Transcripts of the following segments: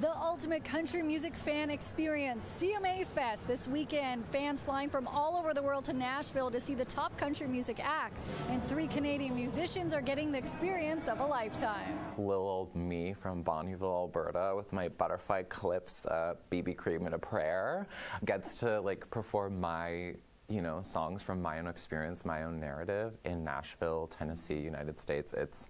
The ultimate country music fan experience, CMA Fest, this weekend. Fans flying from all over the world to Nashville to see the top country music acts. And three Canadian musicians are getting the experience of a lifetime. Little old me from Bonnyville, Alberta, with my butterfly clips, uh, BB cream, and a prayer, gets to like perform my you know songs from my own experience, my own narrative in Nashville, Tennessee, United States. It's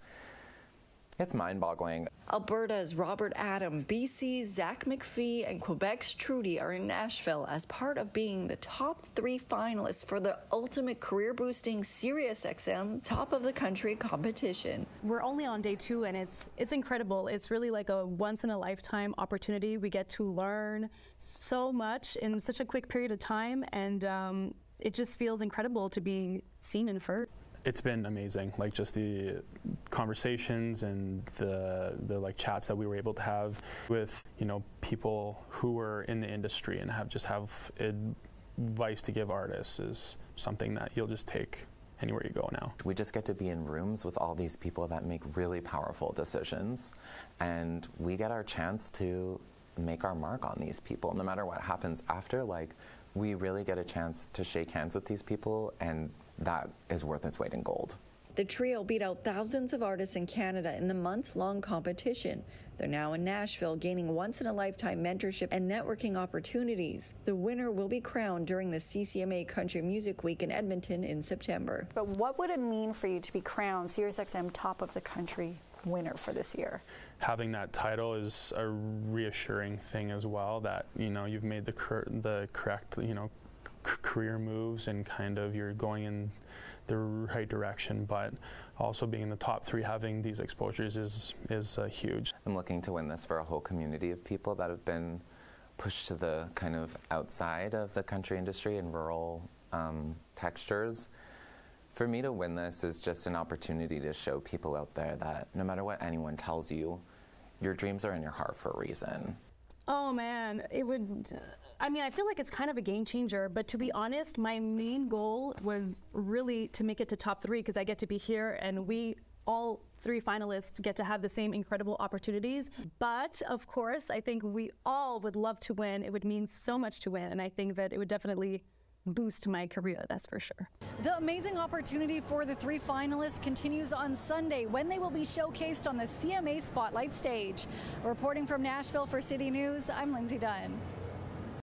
it's mind boggling. Alberta's Robert Adam, BC's Zach McPhee, and Quebec's Trudy are in Nashville as part of being the top three finalists for the ultimate career boosting SiriusXM Top of the Country competition. We're only on day two, and it's it's incredible. It's really like a once in a lifetime opportunity. We get to learn so much in such a quick period of time, and um, it just feels incredible to be seen and heard it's been amazing. Like just the conversations and the the like chats that we were able to have with you know people who were in the industry and have just have advice to give artists is something that you'll just take anywhere you go now. We just get to be in rooms with all these people that make really powerful decisions, and we get our chance to make our mark on these people. No matter what happens after, like we really get a chance to shake hands with these people and that is worth its weight in gold. The trio beat out thousands of artists in Canada in the months long competition. They're now in Nashville gaining once in a lifetime mentorship and networking opportunities. The winner will be crowned during the CCMA Country Music Week in Edmonton in September. But what would it mean for you to be crowned SiriusXM Top of the Country winner for this year? Having that title is a reassuring thing as well that, you know, you've made the, cor- the correct, you know, career moves and kind of you're going in the right direction. But also being in the top three, having these exposures is is uh, huge. I'm looking to win this for a whole community of people that have been pushed to the kind of outside of the country industry and rural um, textures. For me to win this is just an opportunity to show people out there that no matter what anyone tells you, your dreams are in your heart for a reason. Oh man, it would. I mean, I feel like it's kind of a game changer, but to be honest, my main goal was really to make it to top three because I get to be here and we all three finalists get to have the same incredible opportunities. But of course, I think we all would love to win. It would mean so much to win, and I think that it would definitely boost my career, that's for sure. The amazing opportunity for the three finalists continues on Sunday when they will be showcased on the CMA Spotlight stage. Reporting from Nashville for City News, I'm Lindsay Dunn.